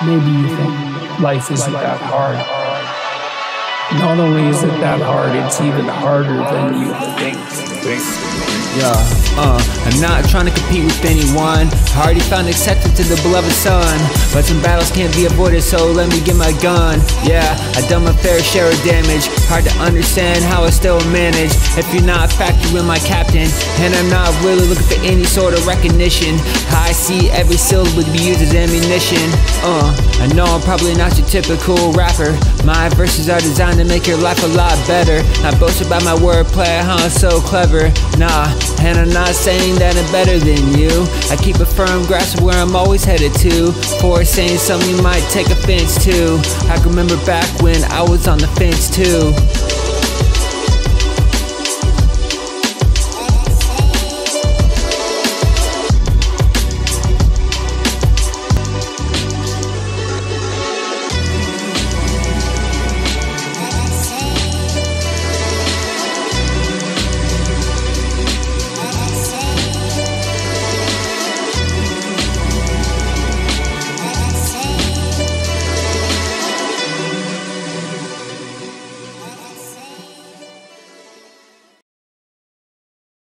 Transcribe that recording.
Maybe you think life isn't that hard. Not only is it that hard, it's even harder than you think. Yeah, uh, I'm not trying to compete with anyone. I already found acceptance in the beloved son. But some battles can't be avoided, so let me get my gun. Yeah, I done my fair share of damage. Hard to understand how I still manage. If you're not factoring my captain, and I'm not really looking for any sort of recognition. I see every syllable to be used as ammunition. Uh, I know I'm probably not your typical rapper. My verses are designed to make your life a lot better. Not boast about my wordplay, I'm so clever. Nah, and I'm not saying that I'm better than you. I keep a firm grasp of where I'm always headed to. For saying something you might take offense to. I can remember back when I was on the fence too.